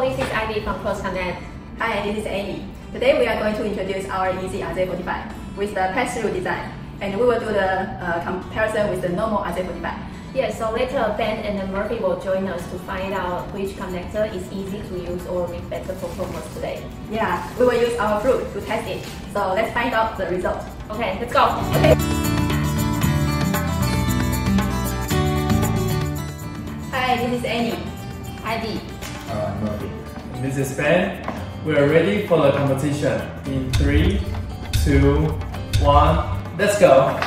Hello, this is Ivy from Cross Connect. Hi, this is Amy. Today we are going to introduce our Easy RJ45 with the pass-through design. And we will do the uh, comparison with the normal RJ45. Yes, so later Ben and Murphy will join us to find out which connector is easy to use or with better performance today. Yeah, we will use our Fluke to test it. So let's find out the result. Okay, let's go. Okay. Hi, this is Annie. Ivy. Uh. This is Ben. We are ready for the competition. In three, two, one, let's go.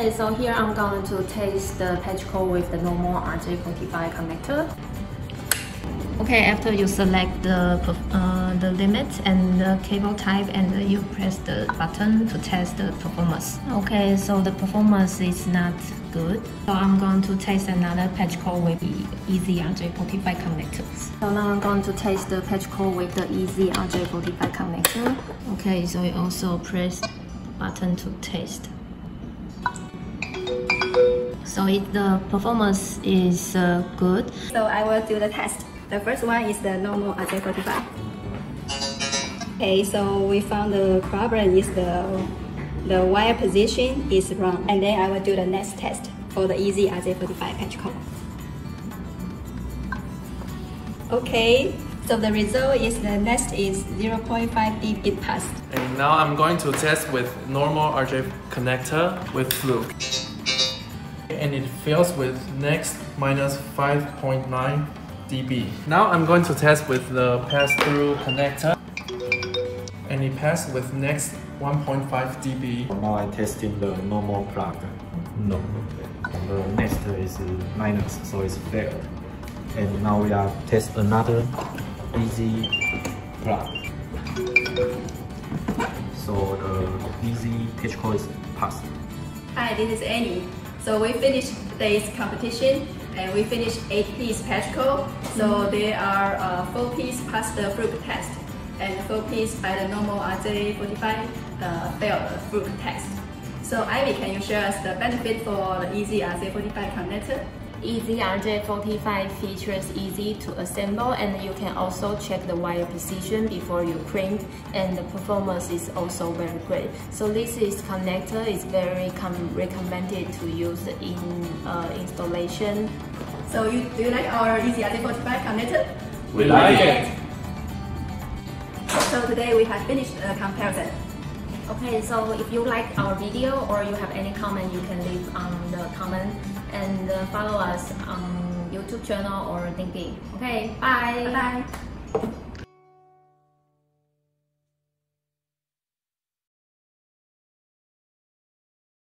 Okay, so here I'm going to taste the patch cord with the normal RJ45 connector. Okay, after you select the uh, the limit and the cable type and you press the button to test the performance. Okay, so the performance is not good. So I'm going to test another patch cord with the Easy RJ45 connectors. So now I'm going to test the patch cord with the Easy RJ45 connector. Okay, so you also press button to test. So it, the performance is uh, good. So I will do the test. The first one is the normal RJ45. Okay, so we found the problem is the the wire position is wrong. And then I will do the next test for the easy RJ45 patch cord. Okay, so the result is the next is 0.5 dB it passed. And now I'm going to test with normal RJ connector with Fluke. And it fails with next minus 5.9 dB. Now I'm going to test with the pass-through connector. And it passed with next 1.5 dB. Now I'm testing the normal plug. No. And the next is minus, so it's failed. And now we are test another easy plug. So the easy patch cord is passed. Hi, this is Annie. So we finished today's competition and we finished 8 piece patch cord. So there are uh, 4 piece passed the fluke test and 4 piece by the normal RJ45 uh, failed the fluke test. So Ivy, can you share us the benefit for the easy RJ45 connector? Easy RJ45 features easy to assemble and you can also check the wire position before you print and the performance is also very great. So this is connector is very recommended to use in uh, installation. So you, do you like our easy RJ45 connector? We like it! So today we have finished the comparison. Okay, so if you like our video or you have any comment, you can leave on the comment and uh, follow us on YouTube channel or LinkedIn. Okay, bye. Bye bye.